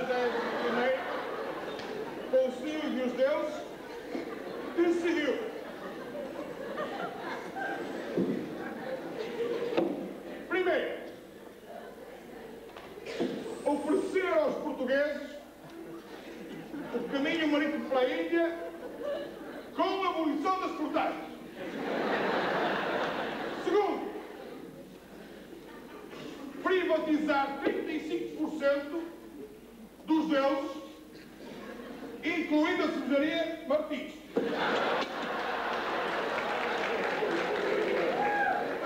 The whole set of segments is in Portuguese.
31 com os filhos e os deuses, decidiu primeiro oferecer aos portugueses o caminho marítimo pela Índia com a abolição das portagens. Segundo, privatizar 35% deuses, incluindo a cervejaria Martins.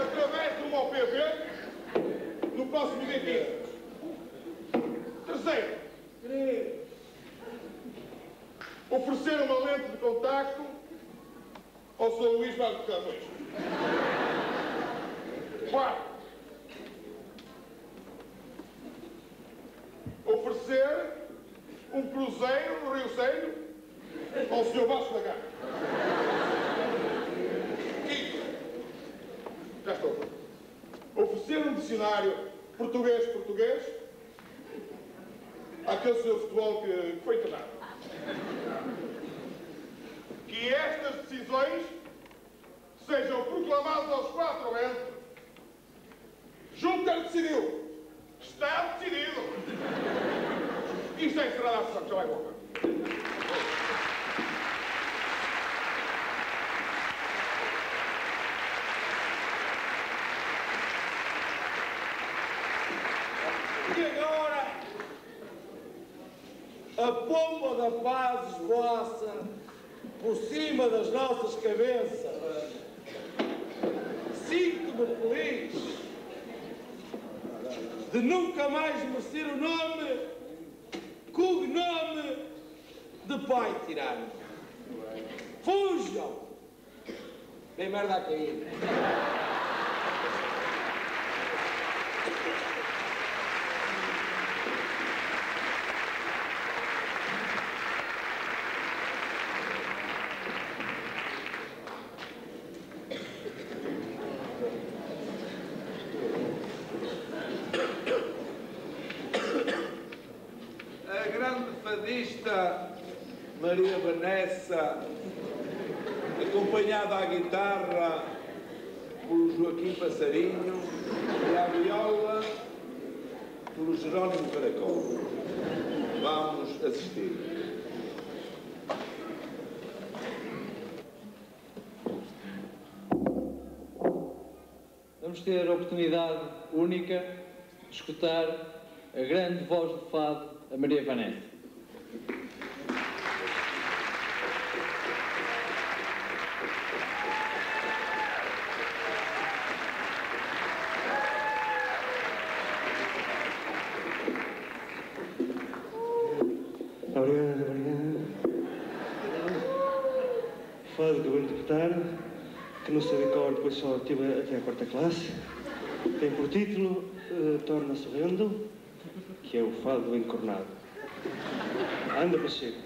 Através de uma OPV no próximo dia 15. Terceiro, oferecer uma lente de contacto ao Sr. Luís Vaz de Camões. Quarto, oferecer um cruzeiro no Rio Seio ao Sr. Vasco da Gama. Quinto, já estou. Oferecer um dicionário português-português àquele de futebol que foi internado. Que estas decisões sejam proclamadas aos quatro ventos. Juncker decidiu. Está decidido. Isto é encerrada a sessão. Já vai voltar. E agora a pomba da paz esvoaça por cima das nossas cabeças. Sinto-me feliz de nunca mais merecer o nome, cognome de pai tirano. Fujam! Bem merda a cair. A grande fadista Maria Vanessa, acompanhada à guitarra por Joaquim Passarinho e à viola por Jerónimo Caracol. Vamos assistir. Vamos ter a oportunidade única de escutar a grande voz do fado, a Maria Vanessa. Obrigado, obrigado. Fado que eu vou interpretar, que não sei de cor, depois só tive até a quarta classe. Tem por título eh, Torna-se Rendo, que é o fado do encornado. Anda, Pacheco.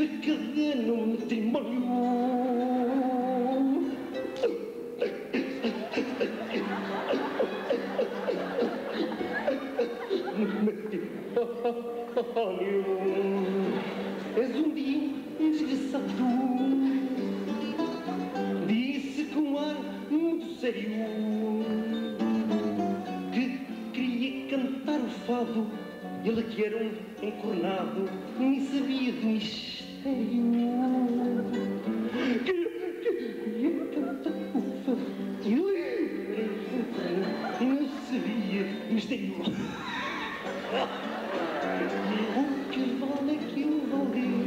Facada no matrimónio. És um dia desgraçado Disse com ar muito sério Que queria cantar o fado Ele que era um encornado, nem sabia de mistério. Não sabia de mistério. O que vale aquilo valeu,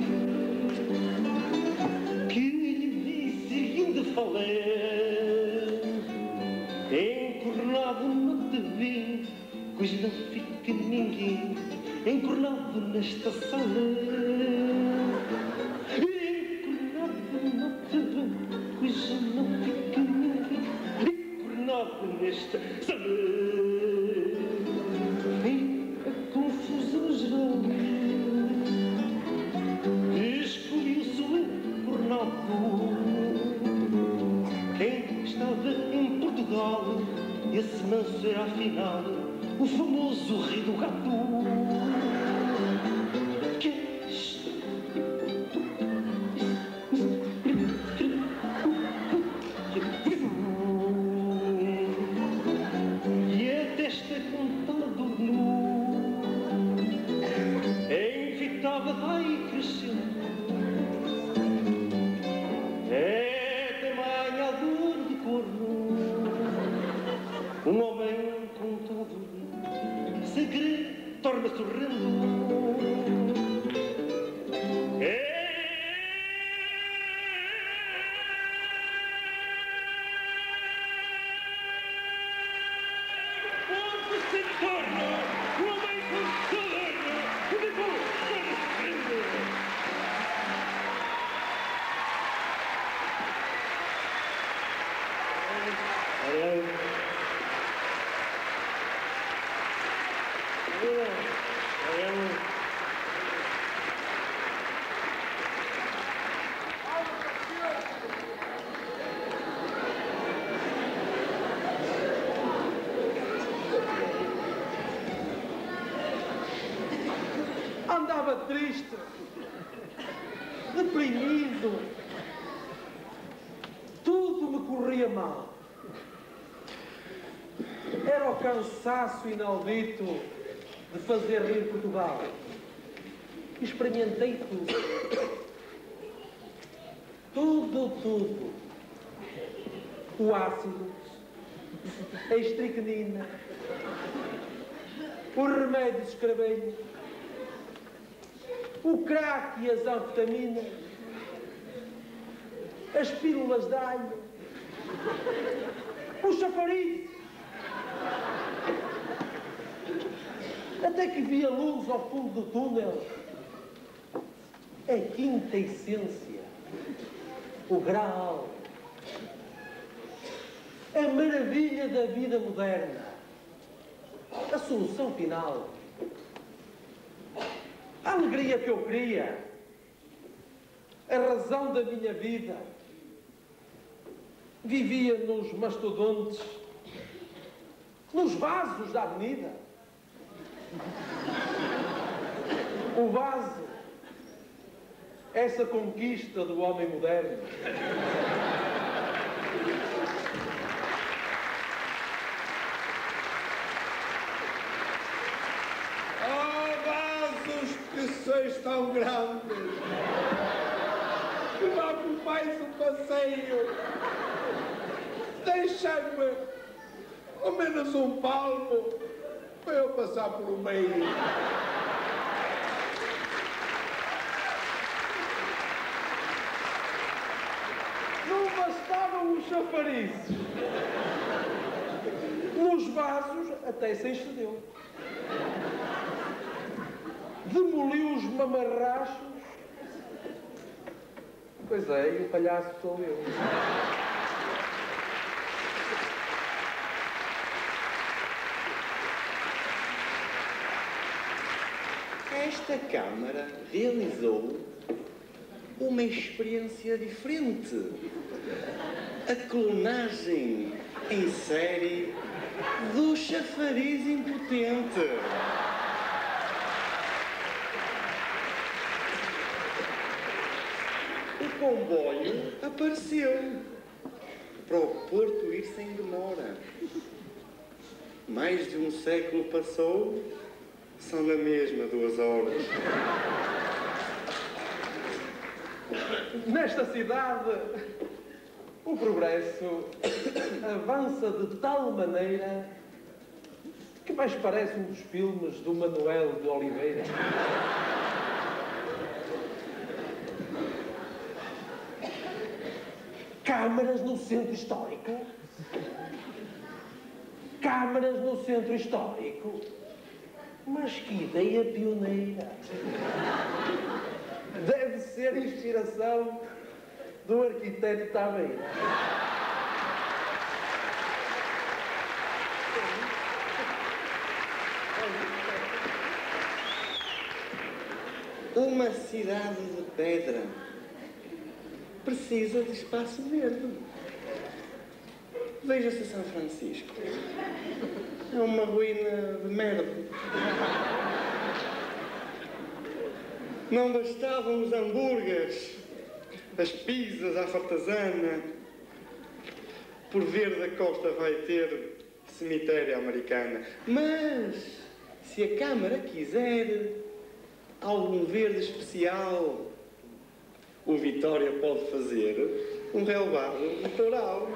que lhe disse ainda falei, encornado não te vi, pois não fica ninguém encornado nesta sala. Manso era afinal o famoso rei do gato. Cansaço inaudito de fazer rir Portugal. Experimentei tudo. Tudo, tudo. O ácido, a estricnina, os remédios escravelhos, o crack e as anfetaminas, as pílulas de alho, o chafariz. Até que vi a luz ao fundo do túnel. A quinta essência, o grau, a maravilha da vida moderna, a solução final. A alegria que eu queria, a razão da minha vida, vivia nos mastodontes, nos vasos da avenida. O vaso, essa conquista do homem moderno. Oh, vasos que sois tão grandes! Que logo mais um passeio! Deixai-me ao menos um palmo para eu passar por o meio. Não bastavam os chafarizes. Nos vasos até se excedeu. Demoliu os mamarrachos. Pois é, e o palhaço sou eu. Esta Câmara realizou uma experiência diferente. A clonagem em série do chafariz impotente. O comboio apareceu para o Porto ir sem demora. Mais de um século passou São na mesma duas horas. Nesta cidade, o progresso avança de tal maneira que mais parece um dos filmes do Manuel de Oliveira. Câmaras no centro histórico. Câmaras no centro histórico. Mas que ideia pioneira! Deve ser inspiração do arquiteto Tabeira. Uma cidade de pedra precisa de espaço verde. Veja-se São Francisco. É uma ruína de merda. Não bastavam os hambúrgueres, as pizzas à fartazana. Por verde a costa vai ter cemitério americana. Mas, se a Câmara quiser algum verde especial, o Vitória pode fazer um relevado litoral.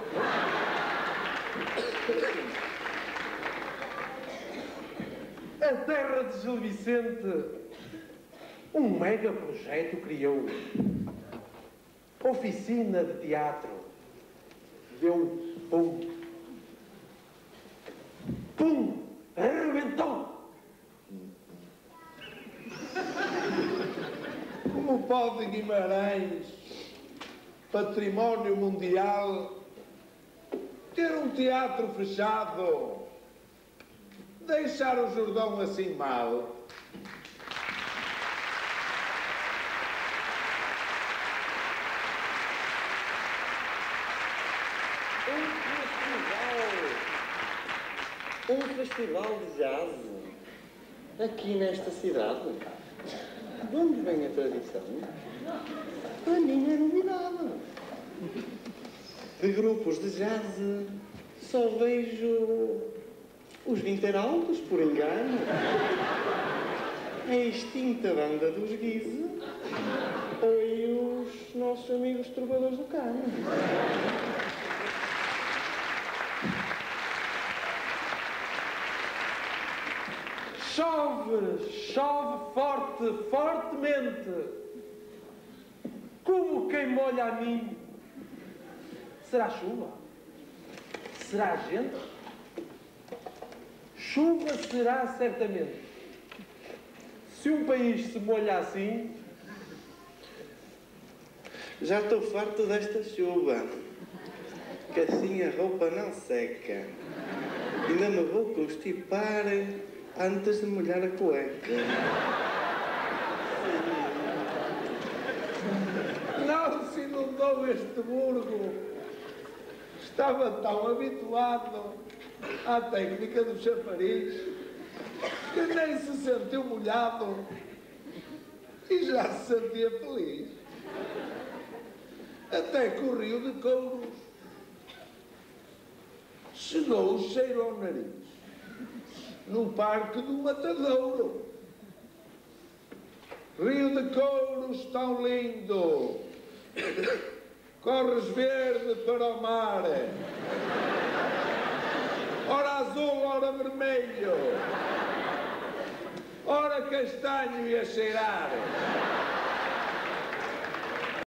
A terra de Gil Vicente, um mega projeto criou. Oficina de teatro. Deu pum. Pum! Arrebentou! Como pode Guimarães, património mundial, ter um teatro fechado? Deixar o Jordão assim mal? Um festival. Um festival de jazz aqui nesta cidade. De onde vem a tradição? Mim é novidade. De grupos de jazz só vejo os Vinteraltos, por engano. A extinta banda dos Guise ou os nossos amigos trovadores do Cano. Chove, chove forte, fortemente. Como quem molha a mim. Será chuva? Será gente? Chuva será certamente. Se um país se molha assim, Já estou farto desta chuva, que assim a roupa não seca. Ainda me vou constipar antes de molhar a cueca. Não se inundou este burgo. Estava tão habituado à técnica do chafariz que nem se sentiu molhado e já se sentia feliz. Até que o rio de Couros chegou o cheiro ao nariz no Parque do Matadouro. Rio de Couros tão lindo, corres verde para o mar, ora azul, ora vermelho, ora castanho e a cheirar.